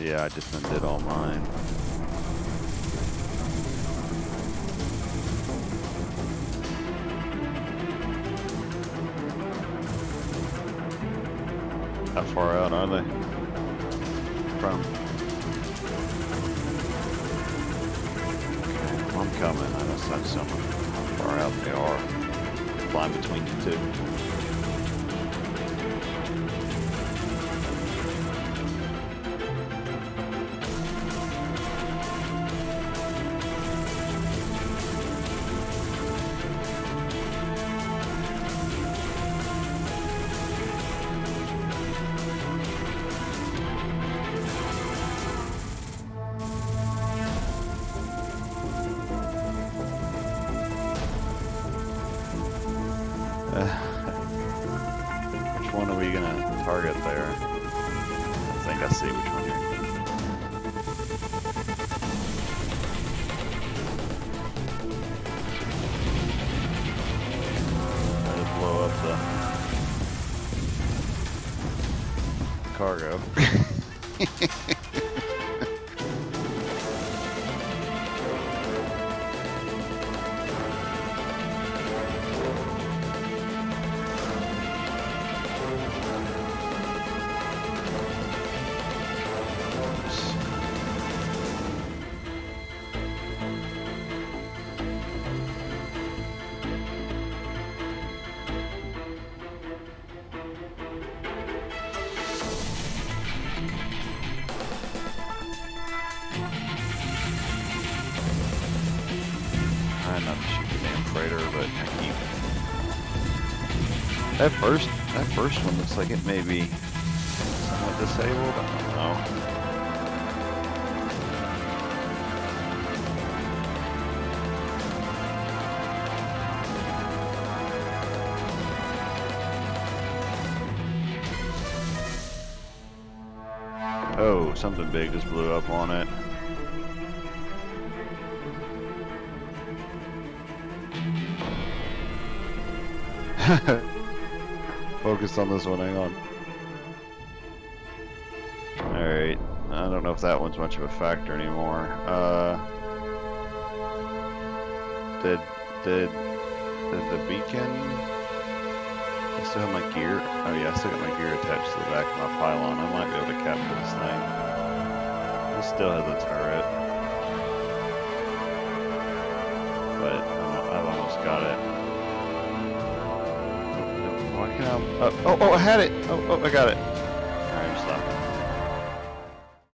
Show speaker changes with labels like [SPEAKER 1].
[SPEAKER 1] Yeah, I just undid all mine. How far out are they? From? Okay, I'm coming. I just have some how far out they are. Flying between you two. Which one are we gonna target there? I think I see which one. Let's blow up the cargo. trying not to shoot the damn freighter, but I keep. That first, that first one looks like it may be somewhat disabled. I don't know. Oh, something big just blew up on it. Focus on this one, hang on. Alright, I don't know if that one's much of a factor anymore. Uh, did, did, did the beacon, I still have my gear, oh yeah, I still got my gear attached to the back of my pylon. I might be able to capture this thing. It still has a turret. But I've almost got it. Um, uh, oh, oh, I had it! Oh, oh, I got it. Alright, I'm.